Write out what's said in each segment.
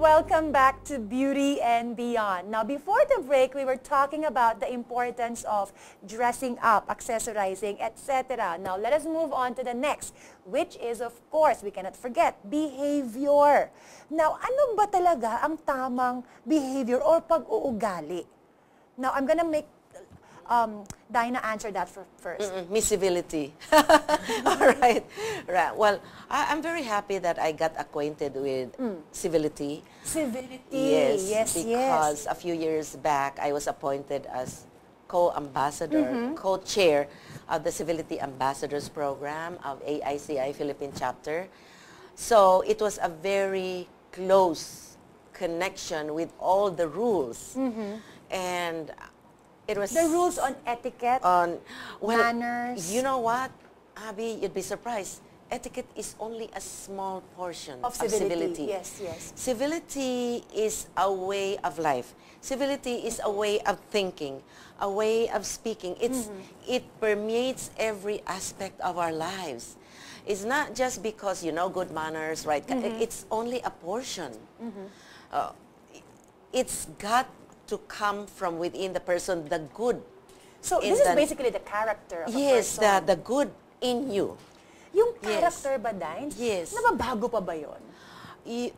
Welcome back to Beauty and Beyond. Now, before the break, we were talking about the importance of dressing up, accessorizing, etc. Now, let us move on to the next, which is, of course, we cannot forget, behavior. Now, ano ba talaga ang tamang behavior or pag-uugali? Now, I'm gonna make um, Dinah answer that for, first. Mm-mm, Miss Civility. All right. Right. Well, I, I'm very happy that I got acquainted with civility. Civility. Yes, yes, because yes. a few years back I was appointed as co-ambassador, Mm-hmm. co-chair of the Civility Ambassadors Program of AICI Philippine Chapter. So it was a very close connection with all the rules. And it was. The rules on etiquette. on well, Manners. You know what, Abby, you'd be surprised. Etiquette is only a small portion Of civility. Yes, yes. Civility is a way of life. Civility is a way of thinking, a way of speaking. It's Mm-hmm. it permeates every aspect of our lives. It's not just because you know good manners, right? Mm-hmm. It's only a portion. Uh, it's got to come from within the person, the good So this is the- basically the character of Yes, a person. the, the good in you. Yung Yes. character ba, Dines? Yes. Nababago pa ba yun? Y-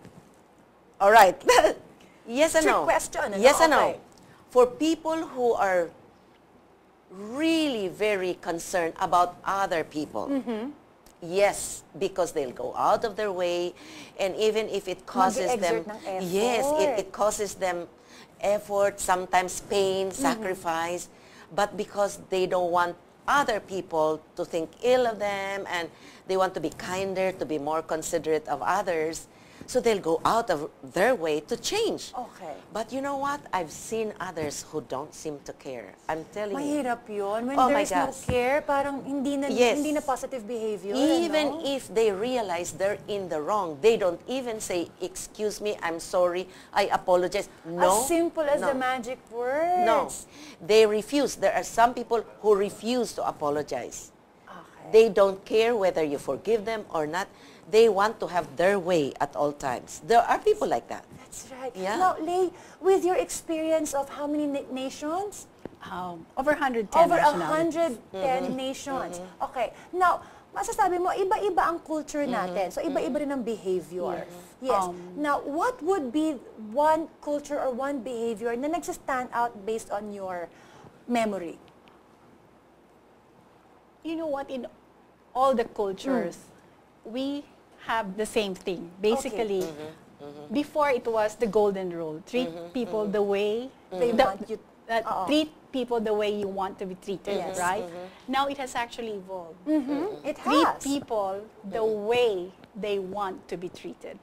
all right. yes and no. question? Yes and Okay. no. For people who are really very concerned about other people, Mm-hmm. yes, because they'll go out of their way, and even if it causes them, yes, it, it causes them effort, sometimes pain, Mm-hmm. sacrifice, but because they don't want other people to think ill of them and they want to be kinder, to be more considerate of others, so they'll go out of their way to change. Okay. But you know what? I've seen others who don't seem to care. I'm telling you. Mahirap yun. When Oh there my is no care, parang hindi na, Yes. hindi na positive behavior. Even ano? if they realize they're in the wrong, they don't even say, excuse me, I'm sorry, I apologize. No. As simple as no. the magic words. No. They refuse. There are some people who refuse to apologize. They don't care whether you forgive them or not. They want to have their way at all times. There are people like that. That's right. Yeah. Now, Lay, with your experience of how many na- nations? Um, over 110 Over nationalities. 110 Mm-hmm. nations. Okay. Now, masasabi mo, iba-iba ang culture natin. So, iba-iba rin ang behavior. Yes. Um, now, what would be one culture or one behavior na nagsa-stand out based on your memory? You know what? In all the cultures, we have the same thing. Basically, mm-hmm. Mm-hmm. before it was the golden rule: treat mm-hmm. people the way They the- want you- that uh, Oo. Uh-uh. treat people the way you want to be treated. Yes. Right? Now it has actually evolved. It has. Treat people the way they want to be treated.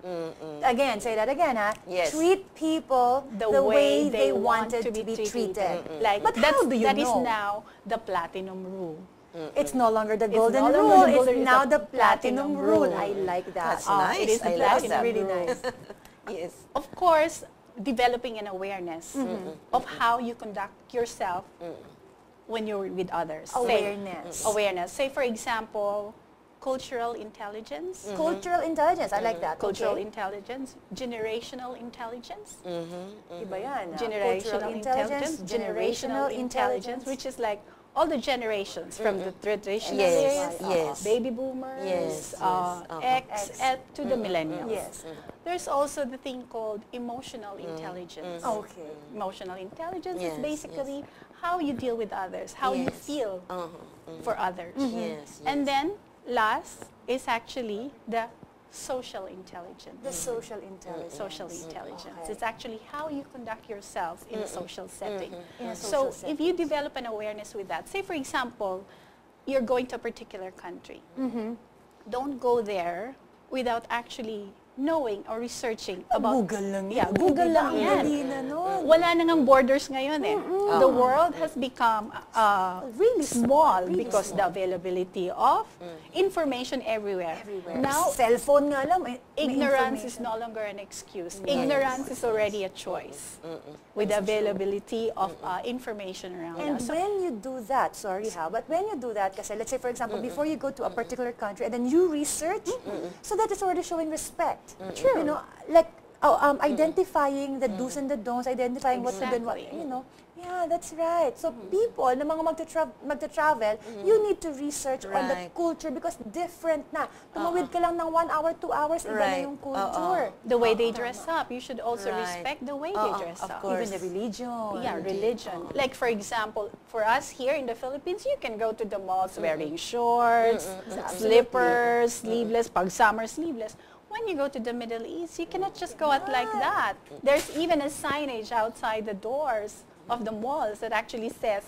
Again, say that again, ha? Yes. Treat people the, way, they, wanted to be, treated. Like But that's, how do you that is know? now the platinum rule. It's no longer the golden no longer rule. the golden- it's now the platinum, platinum rule. rule. I like that. That's Oh, nice. it is the I like platinum that. really nice. Yes. of course, developing an awareness Mm-hmm. of how you conduct yourself mm-hmm. when you're with others. Say- Awareness. Mm-hmm. awareness. Say, for example, cultural intelligence. Mm-hmm. Cultural intelligence. I like that. Cultural okay. intelligence, generational intelligence, Iba yan. ah. generational Cultural intelligence, generational intelligence, which is like all the generations from the mm-hmm. traditional Yes, years, yes. Uh, uh, baby boomers, Yes, uh, yes, uh-huh. X, X. L to the mm-hmm. millennials. Yes. Mm-hmm. There's also the thing called emotional intelligence. Okay. Emotional intelligence Yes, is basically how you deal with others, how you feel Uh-huh. for others. Yes, And then last is actually the social intelligence. The social intelligence. social mm-hmm. intelligence. Okay. It's actually how you conduct yourself in a mm-hmm. social setting. Mm-hmm. In a So social if you develop an awareness with that, say for example, you're going to a particular country. Mm-hmm. Don't go there without actually knowing or researching about Google lang yan. Yeah, Google lang Ang yan. dali na nun. wala na ngang borders ngayon eh. The world has become uh, Really small really because the availability of information everywhere. Everywhere. Now, cellphone nga lang. May, may ignorance is information. no longer an excuse. Ignorance is already a choice with the availability of uh, information around And us. So, when you do that, sorry ha, but when you do that, kasi let's say for example, before you go to a particular country and then you research, so that is already showing respect. You know, like Oh, um, identifying the do's and the don'ts, identifying what to do and what, Exactly. you know. Yeah, that's right. So people na mga magta-tra- magta-travel, you need to research on the Right. culture because different na. Tumawid ka lang ng one hour, two hours, iba na Right. yung Oo. culture. The way they dress up, you should also Right. respect the way Oo, they dress of up. course. Even the religion. Yeah, religion. Like for example, for us here in the Philippines, you can go to the malls wearing shorts, slippers, sleeveless, pag summer sleeveless. When you go to the Middle East, you cannot just go out like that. There's even a signage outside the doors of the malls that actually says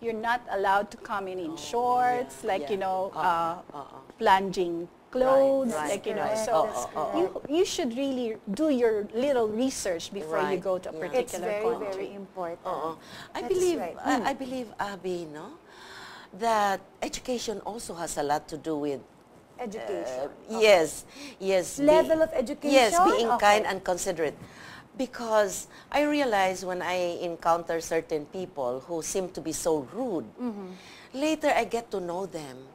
you're not allowed to come in in shorts, yeah, like you know, Uh-uh, uh, uh-uh. plunging clothes, right, like you know. correct, So that's correct. you you should really do your little research before you go to a yeah. It's particular very, country. very important. Oo. I That's believe, right. I, I believe, Abby, no, that education also has a lot to do with Education. Uh, Yes, yes. be- Level of education? Yes, being Okay. kind and considerate. Because I realize when I encounter certain people who seem to be so rude, Mm-hmm. later I get to know them.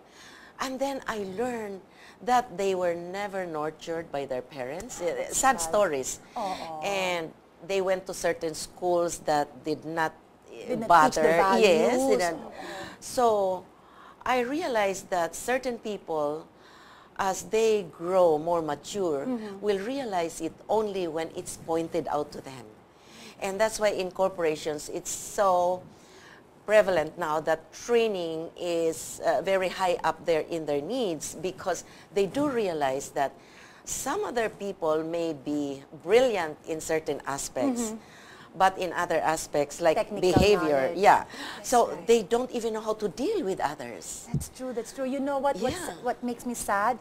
And then I learn that they were never nurtured by their parents. Eh, Sad stories. And they went to certain schools that did not eh, Did bother. Yes. did not- So I realized that certain people, as they grow more mature, Mm-hmm. will realize it only when it's pointed out to them. And that's why in corporations, it's so prevalent now that training is uh, very high up there in their needs because they do realize that some other people may be brilliant in certain aspects, but in other aspects like. Technical behavior, knowledge. yeah. That's so right. they don't even know how to deal with others. That's true, that's true. You know what, Yeah. what makes me sad?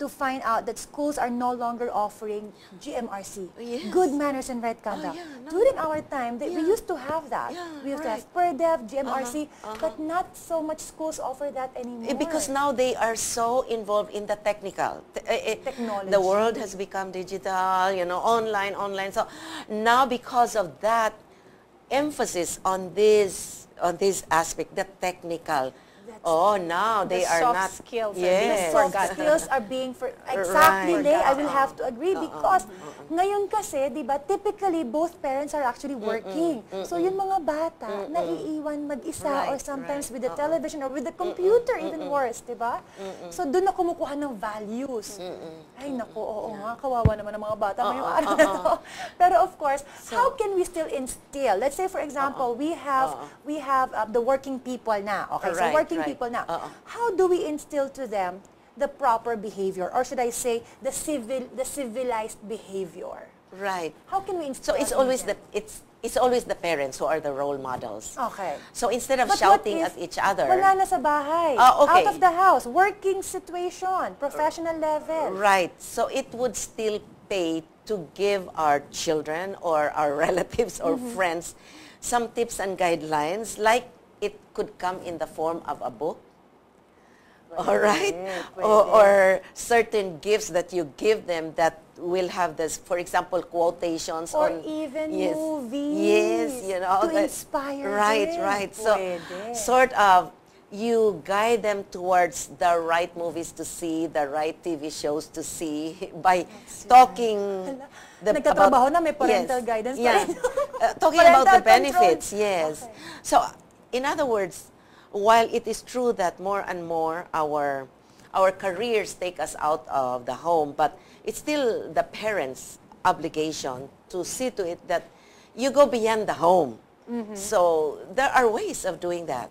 To find out that schools are no longer offering GMRC, Yes. good manners and right conduct. yeah, no. During our time, they, we used to have that. Yeah, we used right. to have PERDEV, GMRC, Uh-huh, but not so much schools offer that anymore. Eh, Because now they are so involved in the technical. Te- eh, eh, Technology. The world has become digital, you know, online, online. So now because of that emphasis on this, on this aspect, the technical, That's oh, now The they are soft not. skills are the being yes. soft forgotten. skills are being for exactly Right. Lay, I will have to agree because ngayon kasi 'di ba typically both parents are actually working. So yung mga bata naiiwan mag-isa or Right, sometimes right. with the Uh-uh. television or with the computer even worse 'di ba? So doon na kumukuha ng values. Ay nako oo nga kawawa naman ang mga bata ngayong Uh-uh, araw na to. Pero of course So- how can we still instill? Let's say for example we have Uh-uh. we have uh, the working people na. Okay so Right, working right. people na Uh-uh. how do we instill to them the proper behavior or should I say the civil the civilized behavior? Right. How can we So instill it's in always the them? it's it's always the parents who are the role models. Okay. So instead of But shouting if at each other, Wala na sa bahay. Ah, okay. Out of the house. Working situation. Professional level. Right. So it would still pay to give our children or our relatives or Mm-hmm. friends some tips and guidelines like it could come in the form of a book. All right? pwede. Or, or certain gifts that you give them that will have this, for example, quotations Or on even yes, movies Yes, you know. to that- inspire Right, them. right. So Pwede. sort of you guide them towards the right movies to see, the right TV shows to see by talking the, Nagtatrabaho na, may parental guidance pa yeah. rin. Uh, talking Parental about the control. benefits, yes. Okay. So in other words, while it is true that more and more our our careers take us out of the home, but it's still the parents' obligation to see to it that you go beyond the home. Mm-hmm. So there are ways of doing that.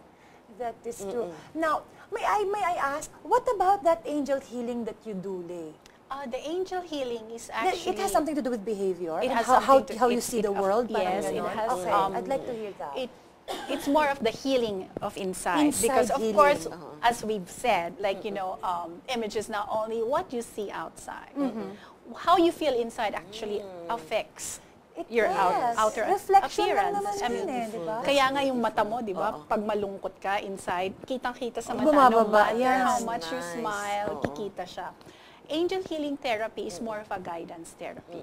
That is true. Now, may I may I ask, what about that angel healing that you do, Lay? Uh, the angel healing is actually... it has something to do with behavior. It has how, how, something to- how you it- see it the world. yes, it has, Okay, um, I'd like to hear that. It, it's more of the healing of inside. Inside because of healing. course, Uh-huh. as we've said, like, you know, um, images not only what you see outside. Mm-hmm. How you feel inside actually affects It your out, yes. outer Reflection lang appearance. naman I mean, eh, di ba? Kaya nga yung mata mo, di ba? Pag malungkot ka inside, kitang-kita sa mata. Bumababa, no matter yes. how much you Nice. smile, Oo. kikita siya. Angel healing therapy is more of a guidance therapy.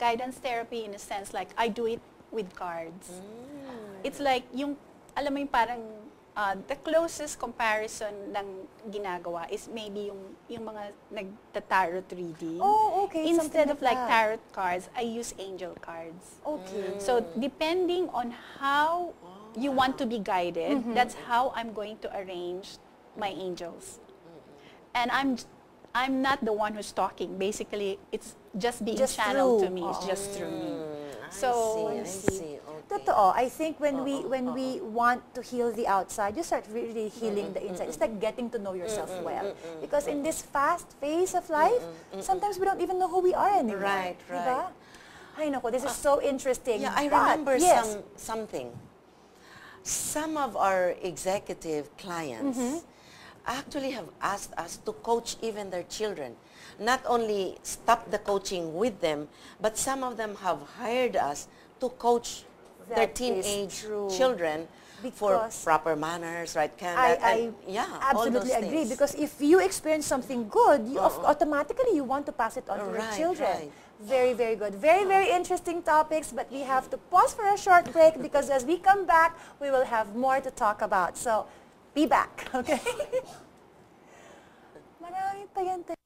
Guidance therapy in a sense like I do it with cards. It's like yung alam mo yung parang uh, the closest comparison ng ginagawa is maybe yung, yung mga nagta-tarot reading. Oh, okay, Instead of like like that. tarot cards, I use angel cards. Okay. So depending on how you want to be guided, Mm-hmm. that's how I'm going to arrange my angels. And I'm I'm not the one who's talking. Basically, it's just being Just channeled to through. me. It's Oo. just through me. Mm, I So, see, I I see. Totoo. I think when we uh-huh, when we uh-huh. want to heal the outside, you start really healing the inside. It's like getting to know yourself well. Because in this fast phase of life, sometimes we don't even know who we are anymore. Right, Diba? Ay, nako, this is ah. so interesting. Yeah, I But, remember yes, some something. Some of our executive clients Mm-hmm. actually have asked us to coach even their children. Not only stop the coaching with them, but some of them have hired us to coach their teenage children for proper manners, right I, conduct, I and yeah, absolutely agree things. because if you experience something good, you of- uh-uh. automatically you want to pass it on to your children. right. Very, very good. Very, very interesting topics, but we have to pause for a short break because as we come back, we will have more to talk about. So, be back, okay? Marami pa yan.